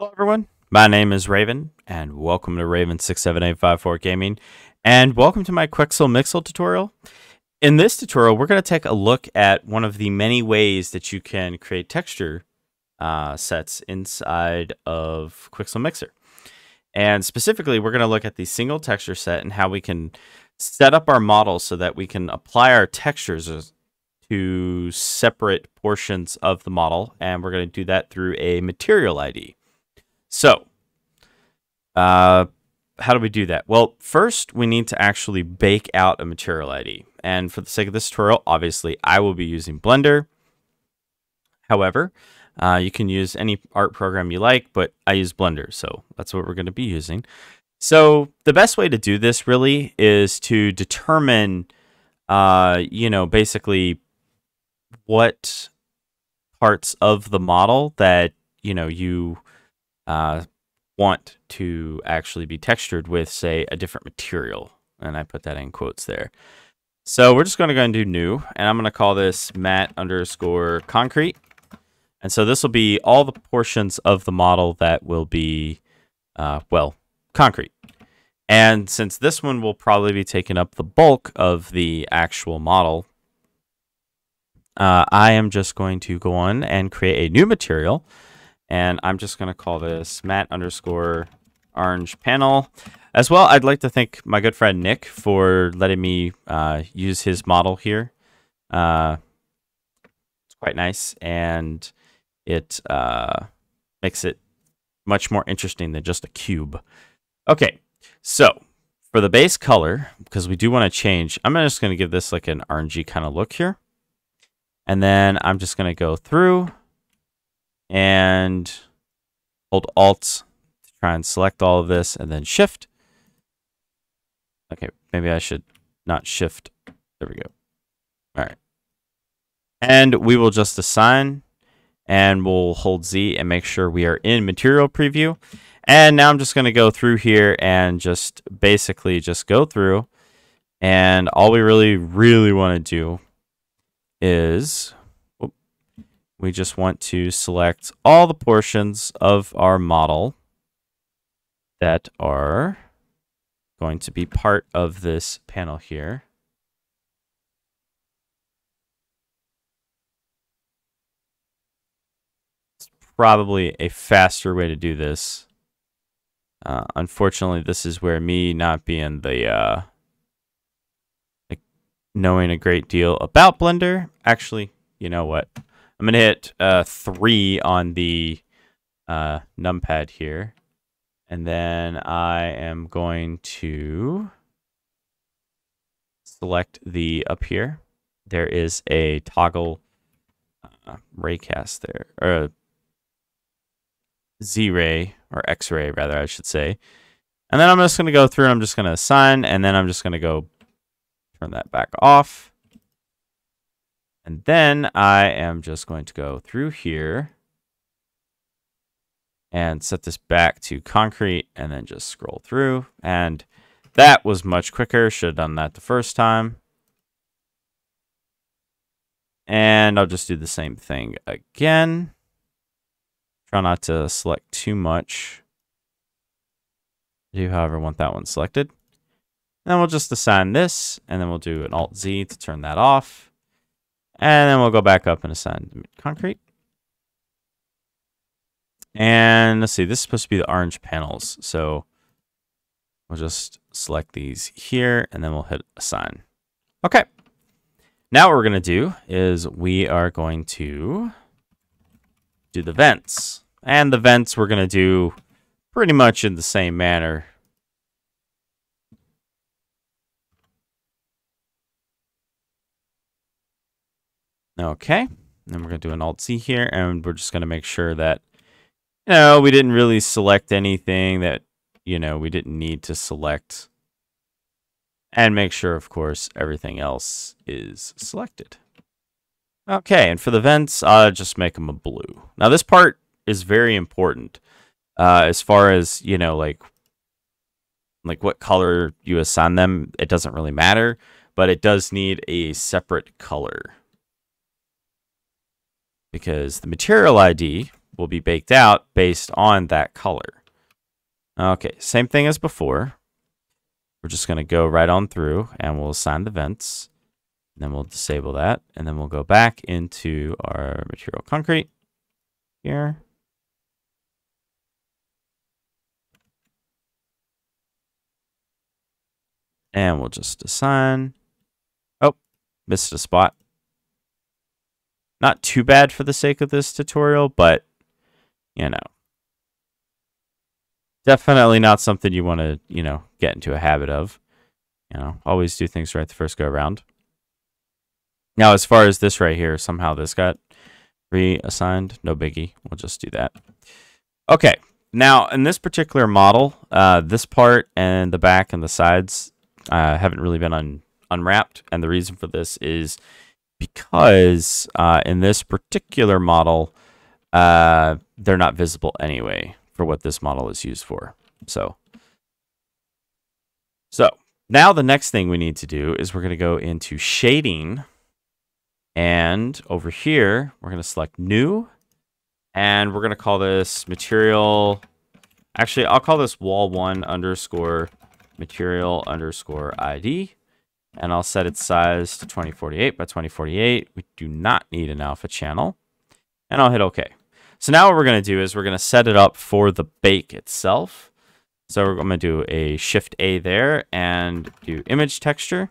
Hello, everyone. My name is Raven, and welcome to Raven67854 Gaming, and welcome to my Quixel Mixer tutorial. In this tutorial, we're going to take a look at one of the many ways that you can create texture uh, sets inside of Quixel Mixer. And specifically, we're going to look at the single texture set and how we can set up our model so that we can apply our textures to separate portions of the model. And we're going to do that through a material ID. So, uh, how do we do that? Well, first we need to actually bake out a material ID. And for the sake of this tutorial, obviously I will be using Blender. However, uh, you can use any art program you like, but I use Blender, so that's what we're going to be using. So the best way to do this really is to determine, uh, you know, basically what parts of the model that, you know, you uh, want to actually be textured with, say, a different material. And I put that in quotes there. So we're just going to go and do new, and I'm going to call this matte underscore concrete. And so this will be all the portions of the model that will be, uh, well, concrete. And since this one will probably be taking up the bulk of the actual model, uh, I am just going to go on and create a new material. And I'm just going to call this Matt underscore orange panel. As well, I'd like to thank my good friend Nick for letting me uh, use his model here. Uh, it's quite nice, and it uh, makes it much more interesting than just a cube. Okay, so for the base color, because we do want to change, I'm just going to give this like an orangey kind of look here. And then I'm just going to go through and hold Alt to try and select all of this and then Shift. Okay, maybe I should not Shift. There we go. All right. And we will just assign and we'll hold Z and make sure we are in material preview. And now I'm just going to go through here and just basically just go through. And all we really, really want to do is we just want to select all the portions of our model that are going to be part of this panel here. It's probably a faster way to do this. Uh, unfortunately, this is where me not being the uh, like knowing a great deal about Blender. Actually, you know what? I'm gonna hit uh, three on the uh, numpad here, and then I am going to select the up here. There is a toggle uh, raycast there, or Z-ray or X-ray rather, I should say. And then I'm just gonna go through. I'm just gonna assign, and then I'm just gonna go turn that back off. And then I am just going to go through here and set this back to concrete and then just scroll through. And that was much quicker. Should have done that the first time. And I'll just do the same thing again. Try not to select too much. Do, however, want that one selected. And then we'll just assign this, and then we'll do an Alt-Z to turn that off. And then we'll go back up and assign concrete. And let's see, this is supposed to be the orange panels. So we'll just select these here and then we'll hit assign. Okay. Now what we're going to do is we are going to do the vents. And the vents we're going to do pretty much in the same manner Okay. Then we're going to do an Alt-C here, and we're just going to make sure that, you know, we didn't really select anything that, you know, we didn't need to select. And make sure, of course, everything else is selected. Okay, and for the vents, I'll just make them a blue. Now, this part is very important uh, as far as, you know, like, like what color you assign them. It doesn't really matter, but it does need a separate color because the material ID will be baked out based on that color. Okay, same thing as before. We're just going to go right on through and we'll assign the vents. And Then we'll disable that. And then we'll go back into our material concrete here. And we'll just assign. Oh, missed a spot. Not too bad for the sake of this tutorial, but, you know. Definitely not something you want to, you know, get into a habit of. You know, always do things right the first go around. Now, as far as this right here, somehow this got reassigned. No biggie. We'll just do that. Okay. Now, in this particular model, uh, this part and the back and the sides uh, haven't really been un unwrapped. And the reason for this is because uh, in this particular model, uh, they're not visible anyway for what this model is used for. So, so now the next thing we need to do is we're going to go into shading and over here, we're going to select new. And we're going to call this material. Actually, I'll call this wall one underscore material underscore ID. And I'll set its size to 2048 by 2048. We do not need an alpha channel. And I'll hit OK. So now what we're going to do is we're going to set it up for the bake itself. So we're going to do a shift A there and do image texture.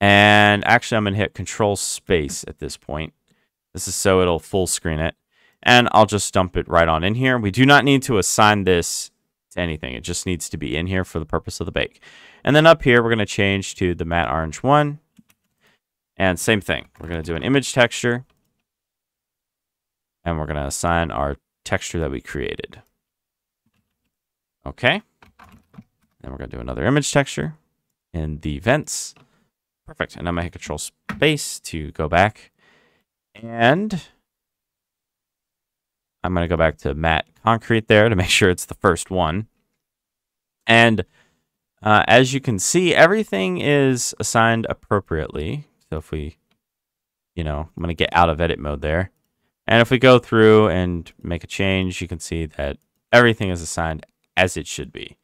And actually, I'm going to hit control space at this point. This is so it'll full screen it. And I'll just dump it right on in here. We do not need to assign this to anything. It just needs to be in here for the purpose of the bake. And then up here, we're going to change to the matte orange one. And same thing. We're going to do an image texture. And we're going to assign our texture that we created. Okay. Then we're going to do another image texture in the vents. Perfect. And I'm going to hit control space to go back. And I'm going to go back to matte concrete there to make sure it's the first one. And uh, as you can see, everything is assigned appropriately. So if we, you know, I'm going to get out of edit mode there. And if we go through and make a change, you can see that everything is assigned as it should be.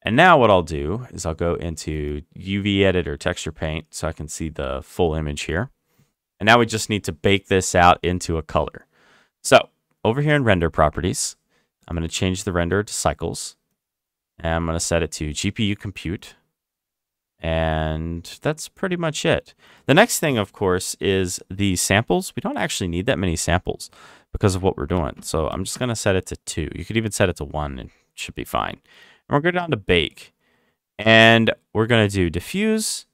And now what I'll do is I'll go into UV Editor Texture Paint so I can see the full image here. And now we just need to bake this out into a color. So over here in Render Properties, I'm going to change the render to Cycles. And I'm going to set it to GPU Compute. And that's pretty much it. The next thing, of course, is the samples. We don't actually need that many samples because of what we're doing. So I'm just going to set it to 2. You could even set it to 1 and it should be fine. And we're going down to bake. And we're going to do diffuse.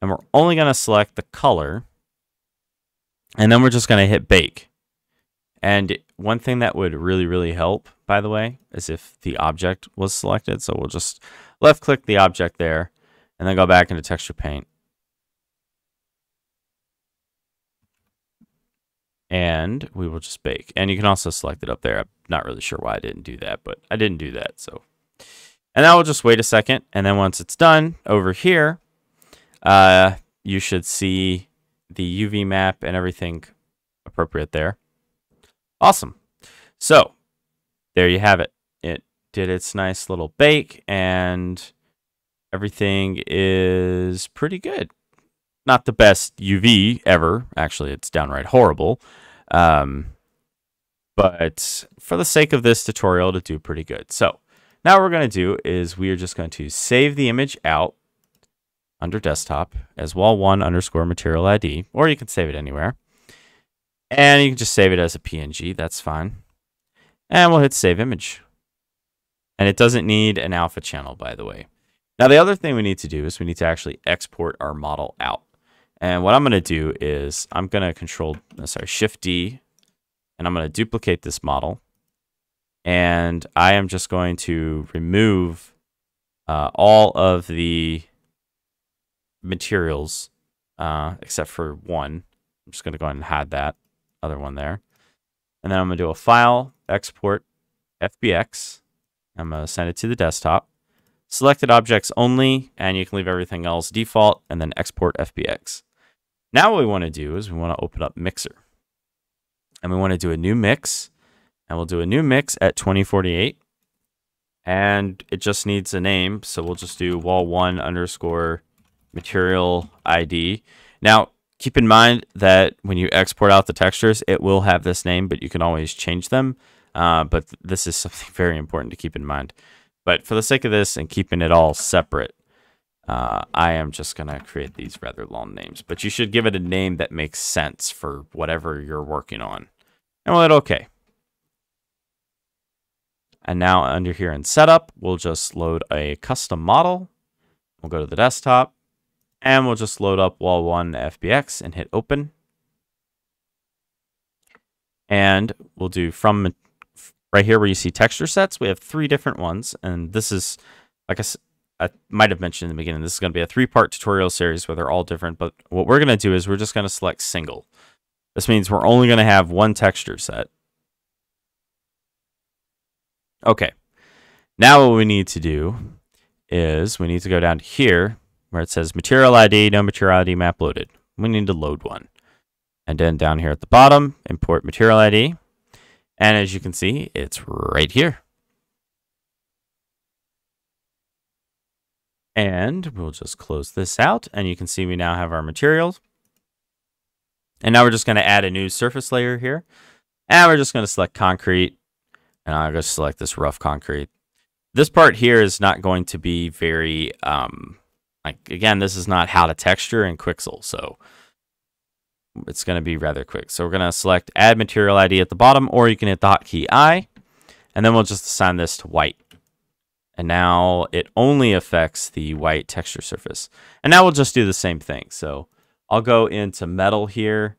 And we're only going to select the color. And then we're just going to hit bake. And one thing that would really, really help, by the way, is if the object was selected. So we'll just left click the object there and then go back into texture paint. And we will just bake. And you can also select it up there. I'm not really sure why I didn't do that, but I didn't do that. So and now we'll just wait a second. And then once it's done over here, uh, you should see the UV map and everything appropriate there. Awesome. So there you have it. It did its nice little bake and everything is pretty good. Not the best UV ever. Actually, it's downright horrible. Um, but for the sake of this tutorial, to do pretty good. So now what we're going to do is we are just going to save the image out under desktop as wall1 underscore material ID, or you can save it anywhere. And you can just save it as a PNG, that's fine. And we'll hit save image. And it doesn't need an alpha channel, by the way. Now, the other thing we need to do is we need to actually export our model out. And what I'm going to do is I'm going to control, sorry, Shift D, and I'm going to duplicate this model and I am just going to remove uh, all of the materials uh, except for one. I'm just going to go ahead and hide that other one there. And then I'm going to do a file, export, FBX. I'm going to send it to the desktop. Selected objects only, and you can leave everything else default, and then export FBX. Now what we want to do is we want to open up Mixer. and we want to do a new mix, and we'll do a new mix at 2048, and it just needs a name, so we'll just do wall one underscore material ID. Now, keep in mind that when you export out the textures, it will have this name, but you can always change them. Uh, but th this is something very important to keep in mind. But for the sake of this and keeping it all separate, uh, I am just going to create these rather long names. But you should give it a name that makes sense for whatever you're working on. And we'll hit OK. And now under here in setup, we'll just load a custom model. We'll go to the desktop and we'll just load up wall one FBX and hit open. And we'll do from right here where you see texture sets, we have three different ones. And this is, like I, I might have mentioned in the beginning, this is going to be a three-part tutorial series where they're all different. But what we're going to do is we're just going to select single. This means we're only going to have one texture set. Okay. Now what we need to do is we need to go down here where it says material ID, no material ID map loaded. We need to load one. And then down here at the bottom, import material ID. And as you can see, it's right here. And we'll just close this out and you can see we now have our materials. And now we're just going to add a new surface layer here. And we're just going to select concrete. And I'll just select this rough concrete. This part here is not going to be very, um, like, again, this is not how to texture in Quixel. So it's going to be rather quick. So we're going to select add material ID at the bottom, or you can hit the hotkey I, and then we'll just assign this to white. And now it only affects the white texture surface. And now we'll just do the same thing. So I'll go into metal here,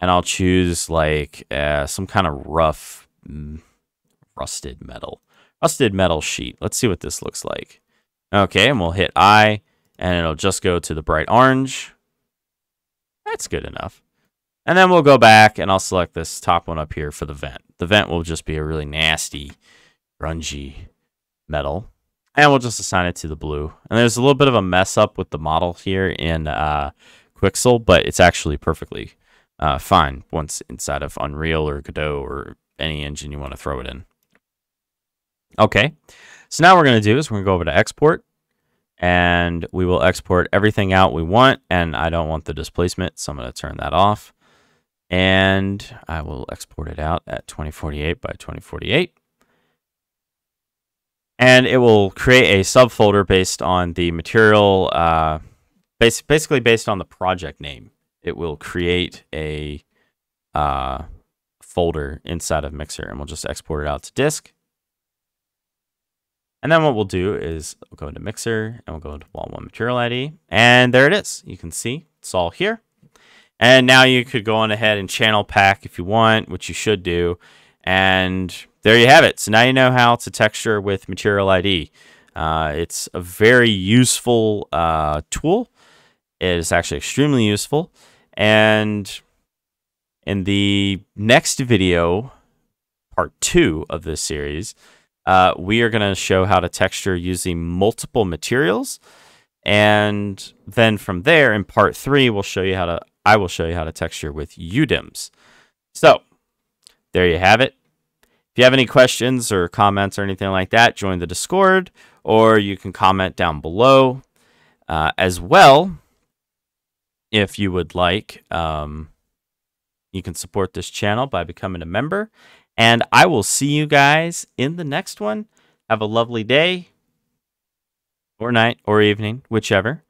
and I'll choose like uh, some kind of rough, mm, rusted metal. Rusted metal sheet. Let's see what this looks like. Okay, and we'll hit I, and it'll just go to the bright orange. That's good enough. And then we'll go back and I'll select this top one up here for the vent. The vent will just be a really nasty, grungy metal. And we'll just assign it to the blue. And there's a little bit of a mess up with the model here in uh, Quixel, but it's actually perfectly uh, fine once inside of Unreal or Godot or any engine you want to throw it in. Okay, so now we're going to do is we're going to go over to export and we will export everything out we want. And I don't want the displacement, so I'm going to turn that off and I will export it out at 2048 by 2048. And it will create a subfolder based on the material, uh, bas basically based on the project name. It will create a uh, folder inside of Mixer, and we'll just export it out to disk. And then what we'll do is we'll go into Mixer, and we'll go into Wall 1 Material ID, and there it is. You can see it's all here. And now you could go on ahead and channel pack if you want, which you should do. And there you have it. So now you know how to texture with Material ID. Uh, it's a very useful uh, tool. It is actually extremely useful. And in the next video, part two of this series, uh, we are going to show how to texture using multiple materials. And then from there, in part three, we'll show you how to I will show you how to texture with UDIMs. So there you have it. If you have any questions or comments or anything like that, join the Discord or you can comment down below. Uh, as well, if you would like, um, you can support this channel by becoming a member. And I will see you guys in the next one. Have a lovely day or night or evening, whichever.